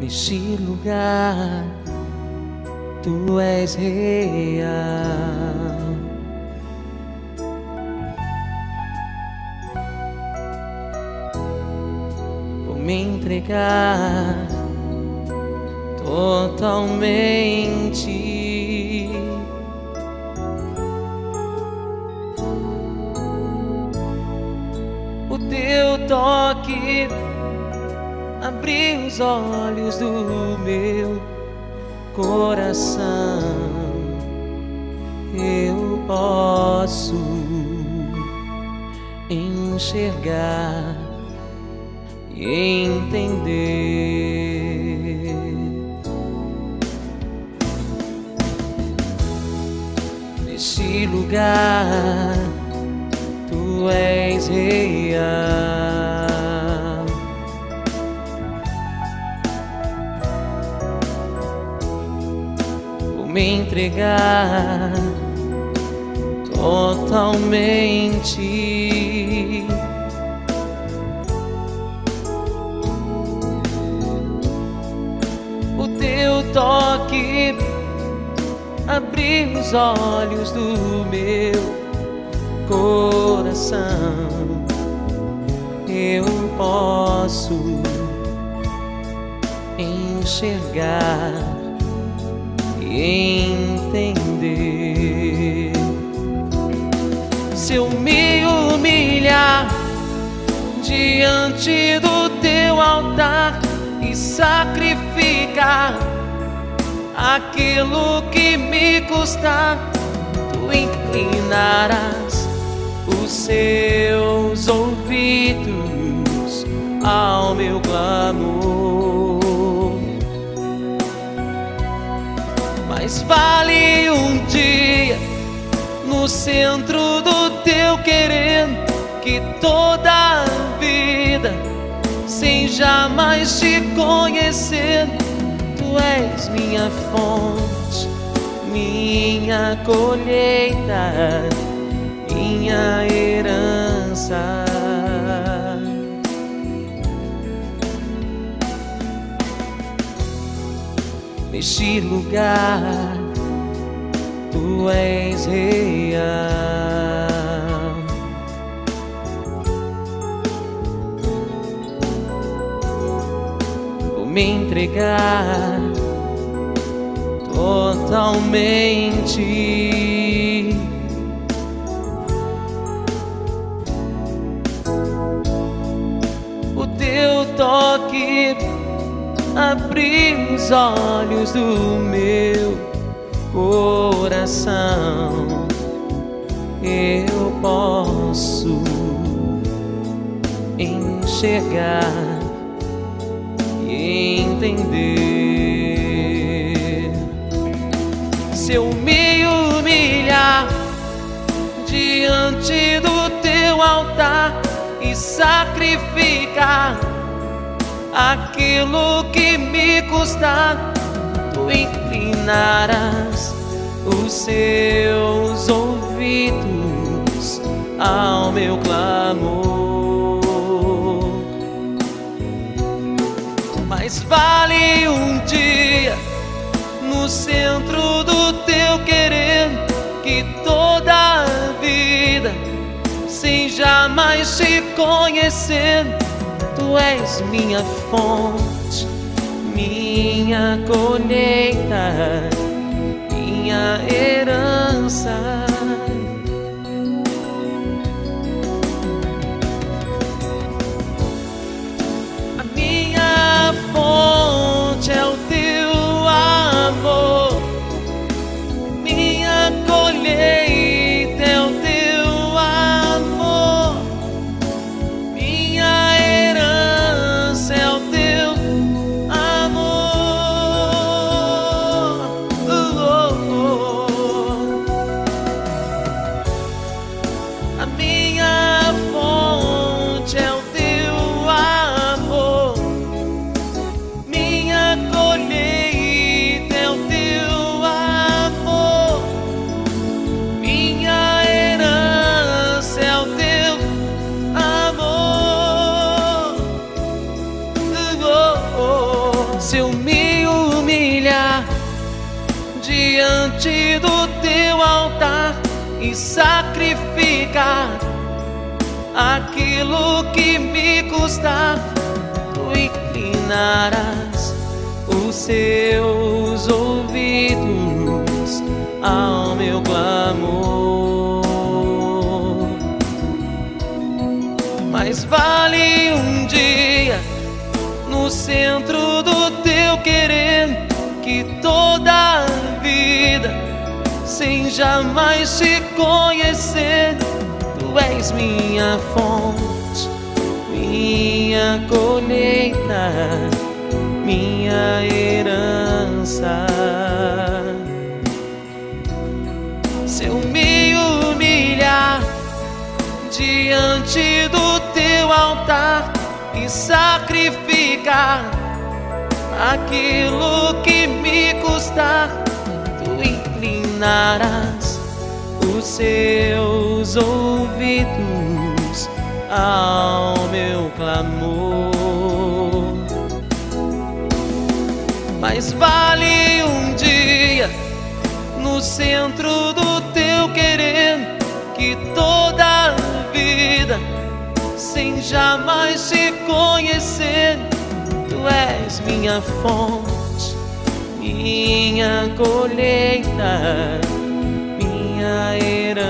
neste lugar. Tu és real. Vou me entregar totalmente. O teu toque abriu os olhos do meu coração. Eu posso enxergar e entender. Neste lugar, tu és real. Me entregar totalmente. O teu toque abriu os olhos do meu coração. Eu posso enxergar entender. Se eu me humilhar diante do teu altar e sacrificar aquilo que me custar, tu inclinarás os seus ouvidos ao meu clamor. Mas vale um dia no centro do teu querer que toda a vida sem jamais te conhecer tu és minha fonte, minha colheita, minha herança. Neste lugar, tu és real. Vou me entregar totalmente. O teu toque abriu os olhos do meu coração. Eu posso enxergar e entender. Se eu me humilhar diante do teu altar e sacrificar aquilo que me custar, tu inclinarás os seus ouvidos ao meu clamor. Mas vale um dia no centro do teu querer que toda a vida sem jamais te conhecer tu és minha fonte, minha colheita, minha herança. se eu me humilhar diante do teu altar e sacrificar aquilo que me custar, tu inclinarás os seus ouvidos ao meu clamor. Mas vale um dia no centro do teu querer que toda a vida sem jamais te conhecer. Tu és minha fonte, minha colheita, minha herança. Se eu me humilhar diante do teu altar e sacrificar aquilo que me custar, tu inclinarás os seus ouvidos ao meu clamor. Mas vale um dia no centro do teu querer que toda a vida sem jamais te conhecer. Tu és minha fonte, minha colheita, minha herança.